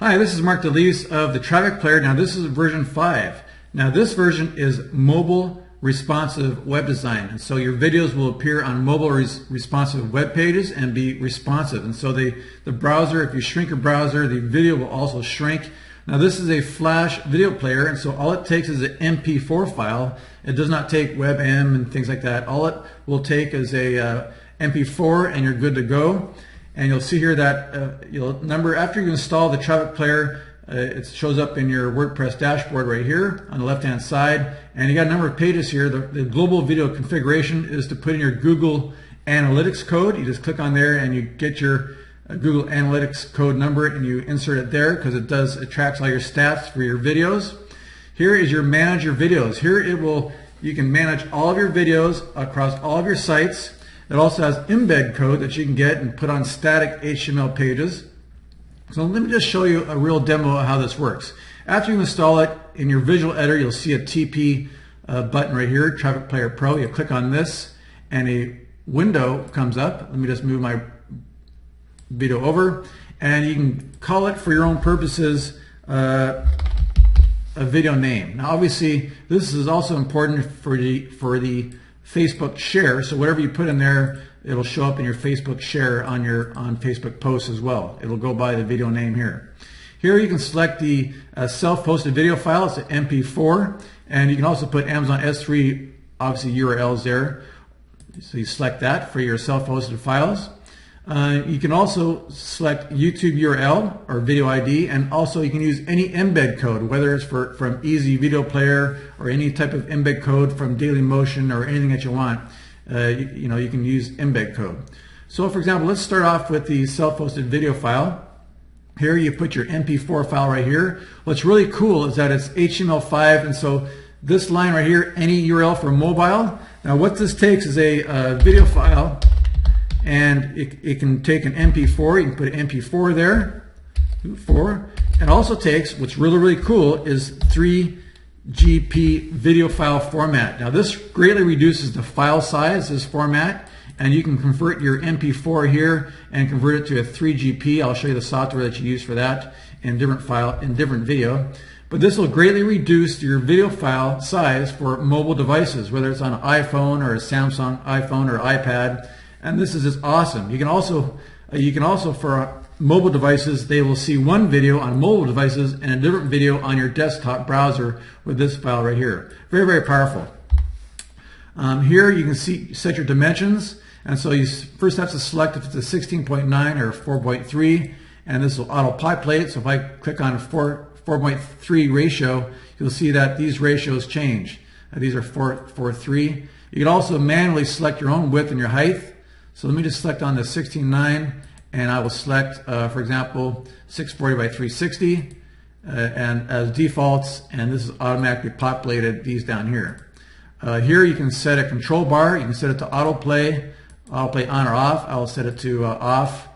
Hi, this is Mark Dulisse of the Traffic Player. Now this is version 5. Now this version is mobile responsive web design. And so your videos will appear on mobile res responsive web pages and be responsive. And so the, the browser, if you shrink your browser, the video will also shrink. Now this is a flash video player and so all it takes is an MP4 file. It does not take WebM and things like that. All it will take is a uh, MP4 and you're good to go. And you'll see here that uh, you'll number after you install the traffic player, uh, it shows up in your WordPress dashboard right here on the left hand side. And you got a number of pages here. The, the global video configuration is to put in your Google Analytics code. You just click on there and you get your uh, Google Analytics code number and you insert it there because it does it tracks all your stats for your videos. Here is your manage your videos. Here it will you can manage all of your videos across all of your sites it also has embed code that you can get and put on static HTML pages. So let me just show you a real demo of how this works. After you install it in your visual editor, you'll see a TP uh, button right here, Traffic Player Pro. You click on this and a window comes up. Let me just move my video over and you can call it for your own purposes uh, a video name. Now obviously this is also important for the, for the Facebook share. So whatever you put in there, it'll show up in your Facebook share on your on Facebook posts as well. It'll go by the video name here. Here you can select the uh, self-hosted video file. It's an MP4, and you can also put Amazon S3 obviously URLs there. So you select that for your self-hosted files. Uh, you can also select YouTube URL or video ID, and also you can use any embed code, whether it's for from Easy Video Player or any type of embed code from Dailymotion or anything that you want. Uh, you, you, know, you can use embed code. So, for example, let's start off with the self-hosted video file. Here you put your MP4 file right here. What's really cool is that it's HTML5, and so this line right here, any URL for mobile. Now, what this takes is a uh, video file and it, it can take an MP4. You can put an MP4 there, four. It also takes what's really really cool is 3GP video file format. Now this greatly reduces the file size. This format. And you can convert your MP4 here and convert it to a 3GP. I'll show you the software that you use for that in different file in different video. But this will greatly reduce your video file size for mobile devices, whether it's on an iPhone or a Samsung iPhone or iPad and this is just awesome. You can also uh, you can also for mobile devices they will see one video on mobile devices and a different video on your desktop browser with this file right here. Very very powerful. Um, here you can see set your dimensions and so you first have to select if it's a 16.9 or 4.3 and this will auto populate. So if I click on 4 4.3 ratio, you'll see that these ratios change. Uh, these are 4, 4, 3. You can also manually select your own width and your height. So let me just select on the 16.9 and I will select, uh, for example, 640 by 360 uh, and as defaults and this is automatically populated these down here. Uh, here you can set a control bar. You can set it to autoplay, autoplay on or off. I will set it to uh, off.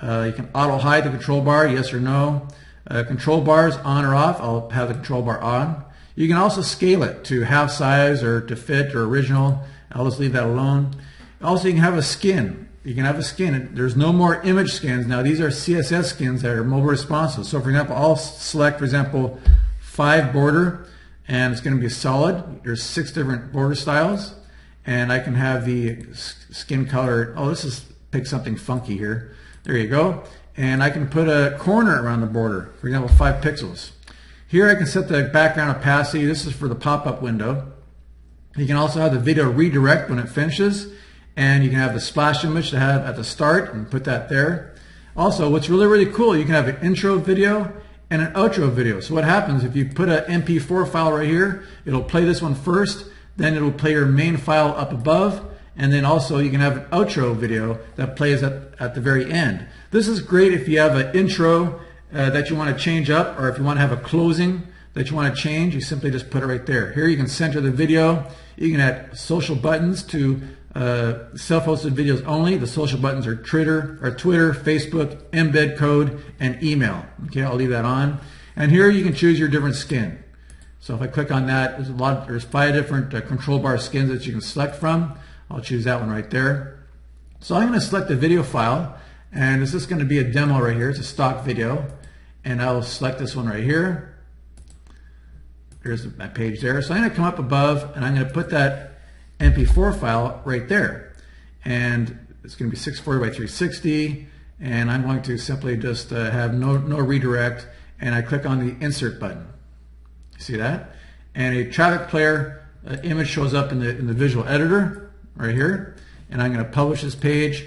Uh, you can auto hide the control bar, yes or no. Uh, control bars on or off. I'll have the control bar on. You can also scale it to half size or to fit or original. I'll just leave that alone. Also, you can have a skin. You can have a skin. There's no more image skins. Now, these are CSS skins that are mobile responsive. So, for example, I'll select, for example, five border, and it's going to be solid. There's six different border styles, and I can have the skin color. Oh, this is pick something funky here. There you go. And I can put a corner around the border, for example, five pixels. Here I can set the background opacity. This is for the pop-up window. You can also have the video redirect when it finishes and you can have the splash image to have at the start and put that there. Also, what's really, really cool, you can have an intro video and an outro video. So what happens if you put an MP4 file right here, it'll play this one first, then it'll play your main file up above, and then also you can have an outro video that plays at, at the very end. This is great if you have an intro uh, that you want to change up, or if you want to have a closing that you want to change, you simply just put it right there. Here you can center the video. You can add social buttons to uh, self-hosted videos only. The social buttons are Twitter, or Twitter, Facebook, embed code, and email. Okay, I'll leave that on. And here you can choose your different skin. So if I click on that, there's a lot. There's five different uh, control bar skins that you can select from. I'll choose that one right there. So I'm going to select a video file, and this is going to be a demo right here. It's a stock video, and I'll select this one right here. Here's my page there. So I'm going to come up above and I'm going to put that MP4 file right there. And it's going to be 640 by 360 and I'm going to simply just uh, have no, no redirect and I click on the insert button. See that? And a traffic player uh, image shows up in the, in the visual editor right here. And I'm going to publish this page.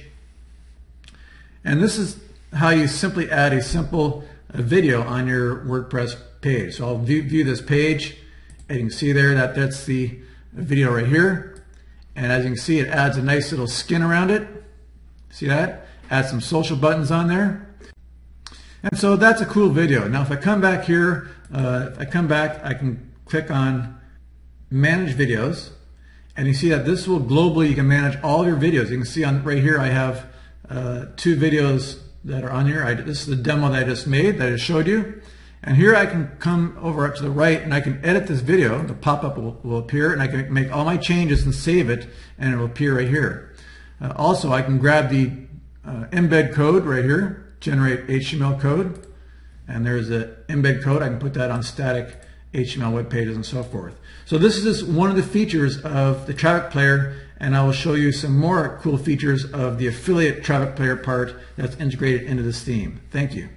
And this is how you simply add a simple uh, video on your WordPress page. So I'll view, view this page and you can see there that that's the video right here. And as you can see, it adds a nice little skin around it. See that? Add some social buttons on there. And so that's a cool video. Now if I come back here, uh, if I come back, I can click on manage videos and you see that this will globally, you can manage all your videos. You can see on right here I have uh, two videos that are on here. I, this is the demo that I just made that I just showed you. And here I can come over up to the right and I can edit this video. The pop-up will, will, appear and I can make all my changes and save it and it will appear right here. Uh, also, I can grab the uh, embed code right here, generate HTML code. And there's an embed code. I can put that on static HTML web pages and so forth. So this is just one of the features of the Traffic Player and I will show you some more cool features of the affiliate Traffic Player part that's integrated into this theme. Thank you.